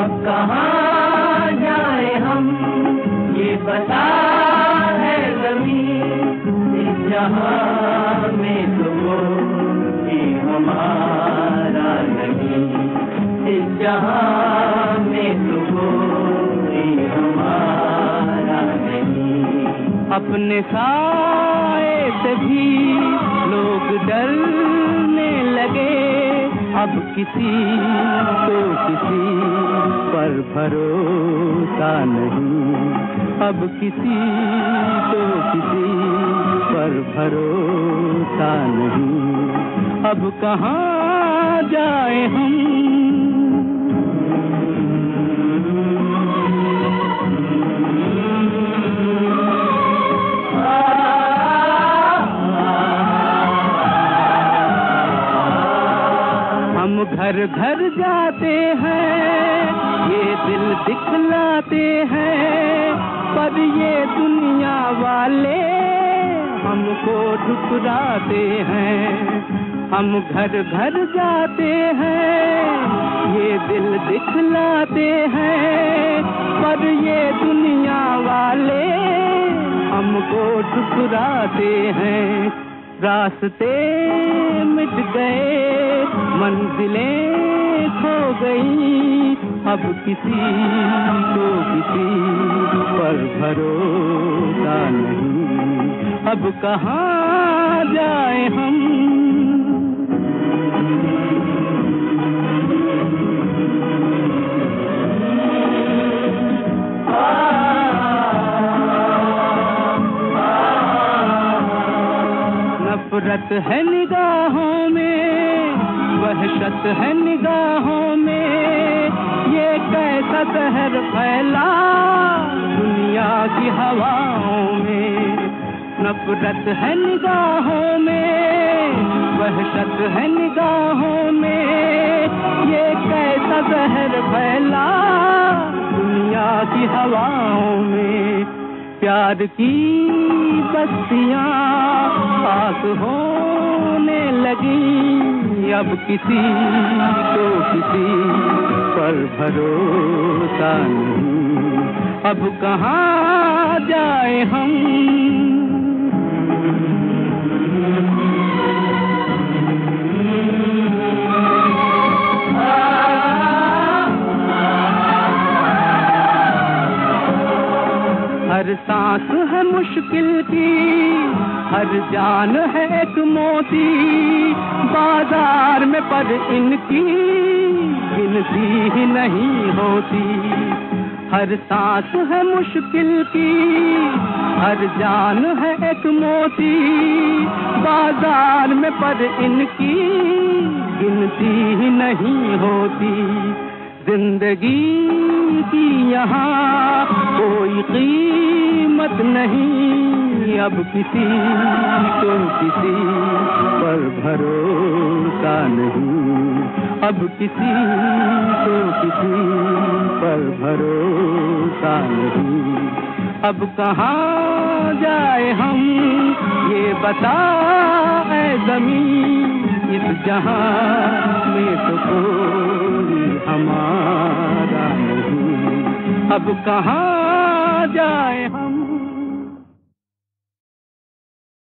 अब कहाँ जाए हम? ये बता है ज़मीन, इस जहाँ में तो हमारा नहीं। इस जहाँ में तो हमारा नहीं। अपने साए से भी लोग डरने अब किसी को किसी पर भरोसा नहीं। अब किसी को किसी पर भरोसा नहीं। अब कहाँ जाए हम? घर घर जाते हैं, ये दिल दिखलाते हैं, पर ये दुनिया वाले हमको ठुकराते हैं। हम घर घर जाते हैं, ये दिल दिखलाते हैं, पर ये दुनिया वाले हमको ठुकराते हैं। रास्ते मिट गए, मंजिलें खो गई। अब किसी को किसी पर भरोसा नहीं। अब कहाँ जाए नफरत है निगाहों में, वहशत है निगाहों में। ये कैसा कहर फैला दुनिया की हवाओं में? नफरत है निगाहों में, वहशत है निगाहों में। ये कैसा जहर फैला दुनिया की हवाओं में प्यार की बस्तियाँ पास होने लगी। अब किसी को किसी पर भरोसा नहीं। अब कहाँ जाए हम? हर सांस है मुश्किल की, हर जान है एक मोती। बाज़ार में पर इनकी गिनती ही नहीं होती। हर सांस है मुश्किल की, हर जान है एक मोती। बाज़ार में पर इनकी गिनती ही नहीं होती। ज़िंदगी की यहाँ कोई कीमत नहीं अब किसी को किसी पर भरोसा नहीं? अब किसी को किसी पर भरोसा नहीं? अब कहाँ जाए हम? ये बता है ज़मीन इस जहाँ में तो हमारा नहीं। अब कहाँ जाए हम?